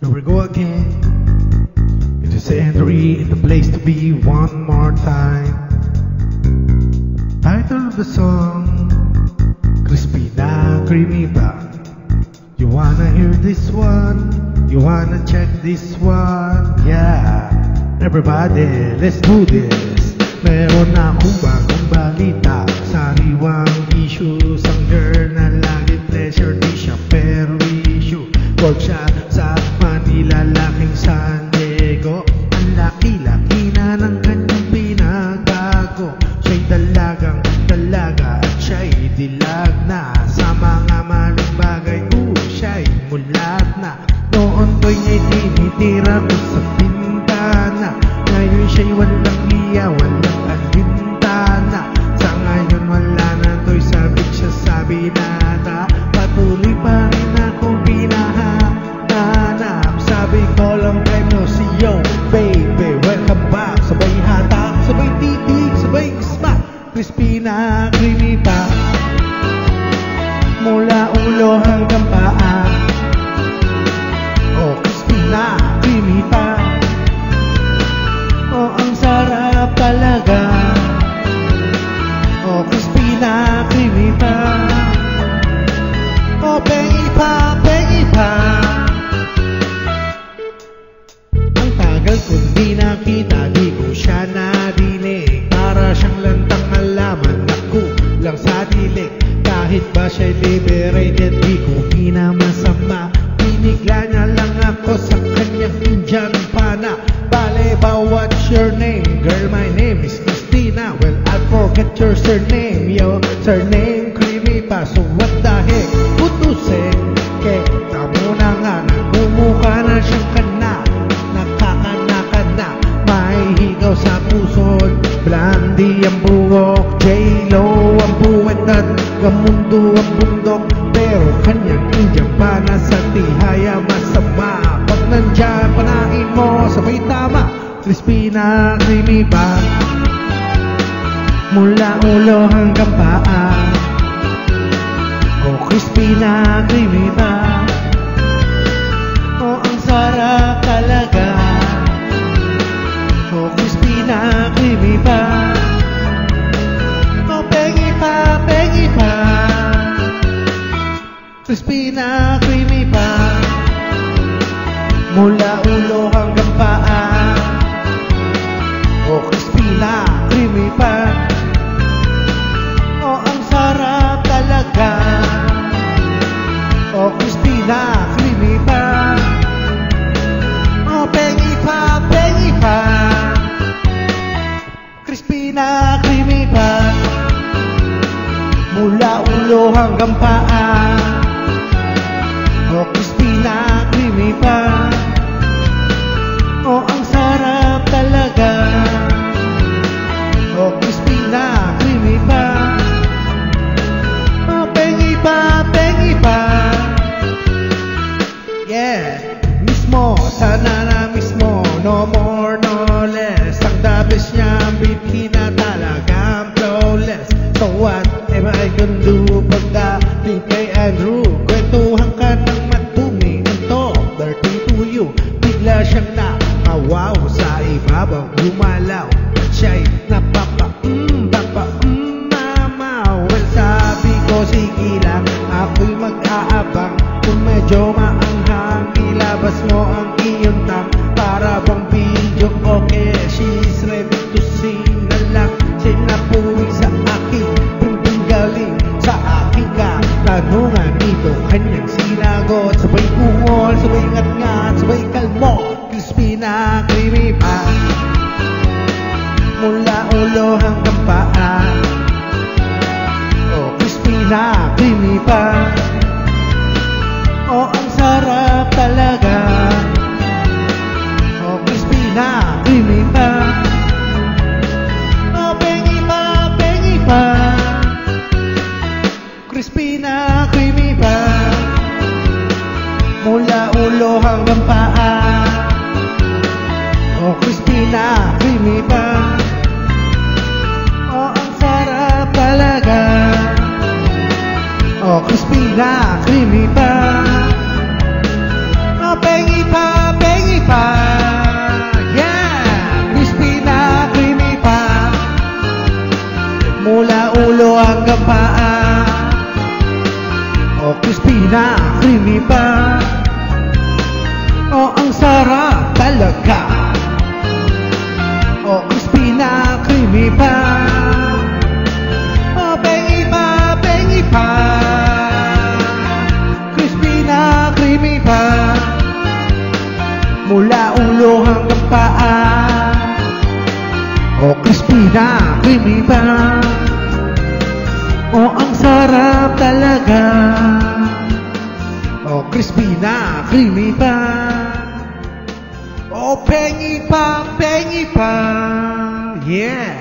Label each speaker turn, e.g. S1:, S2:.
S1: Here we go again. It is entry in the place to be one more time. Title of the song, Crispy na creamy ba? You wanna hear this one? You wanna check this one? Yeah. Everybody, let's do this. Meron na akong bagong mulat na Noon ko'y niya'y tinitira ko sa bintana. Ngayon siya'y walang iya, walang alintana Sa ngayon wala na to'y sabik siya sa binata. Patuloy pa rin akong pinahanap. Sabi ko long time no see baby. Welcome back. Sabay hatak, sabay titig, sabay smack Crispy na creamy pa. Mula ulo hanggang paa siya'y liberated, di ko minamasama Binigla niya lang ako sa kanyang Indian pana. Bale ba, what's your name? Girl, my name is Christina. Well, I forget your surname, yo. Surname, creamy pa, so what the heck? Putusin, kita mo na nga Nagmumukha na siyang kana. Nakakanaka na May higaw sa puson Blondie ang buhok J-Lo ang buwet at Gamundo Na creamy pa Mula ulo hanggang paa. Oh, crispy na creamy. Pa Oh, ang sarap talaga. Oh, crispy na creamy. Pa Oh, pengi pa, pengi pa. Crispy na creamy pa. Mula ulo hanggang paa Ulo hanggang paa Oh, crispy na creamy pa Oh, ang sarap talaga. Oh, crispy na creamy pa Oh, pengi pa, pengi pa Yeah, mismo, sana na drive sabay ngat-ngat Sabay kalmo, crispy na creamy pa. Mula ulo hanggang paa. Oh, crispy na creamy pa Crispina Creamy Bun Oh, ang sarap talaga. Oh, Crispina Creamy Bun Oh, pengi pa, pengi pa. Yeah! Crispina Creamy Bun Mula ulo hanggang paa. Oh, Crispina Creamy Bun Oh, ang sarap talaga. Hanggang paa O crispy na creamy pa. O ang sarap talaga. O crispy na creamy pa. O pengi pa, pengi pa. Yeah